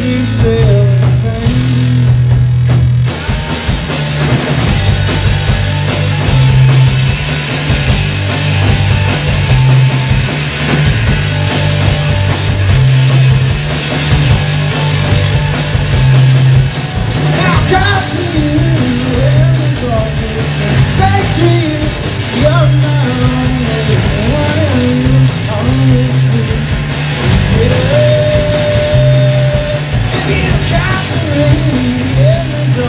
yourself